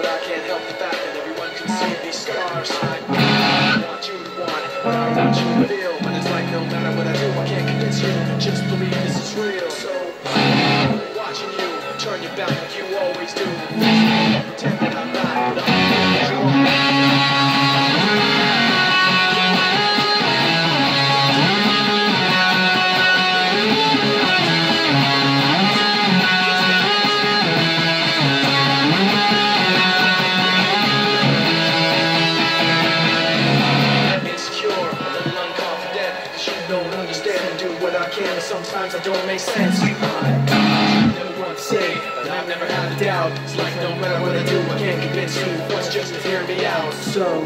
but I can't help the fact that everyone can see these scars. I want you to want what I want you to feel, but it's like no matter what I do, I can't convince you. Just believe this is real. So, watching you turn your back like you always do. Can, and sometimes I don't make sense. I never want to say, but I've never had a doubt. It's like no matter what I do, I can't convince you once just to hear me out. So,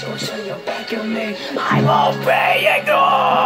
Don't turn your back on me. I won't be ignored.